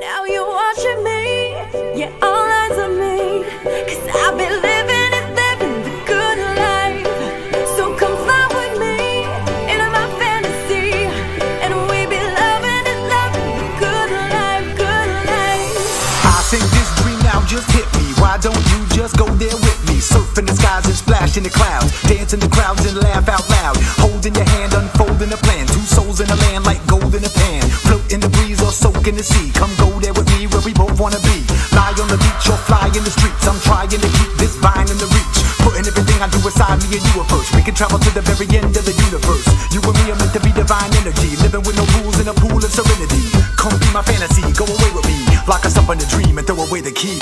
Now you're watching me, yeah, all eyes on me. Cause I've been living and living the good life. So come fly with me into my fantasy. And we be loving and loving the good life, good life. I think this dream now just hit me. Why don't you just go there with me? Surf in the skies and splash in the clouds. Dance in the crowds and laugh out loud. Holding your hand, unfolding a plan. Two souls in a land like gold in a pan. Float in the breeze or soak in the sea. Come there with me where we both wanna be. Lie on the beach or fly in the streets. I'm trying to keep this vine in the reach. Putting everything I do aside, me and you are first. We can travel to the very end of the universe. You and me are meant to be divine energy. Living with no rules in a pool of serenity. Come be my fantasy, go away with me. Lock us up in a dream and throw away the key.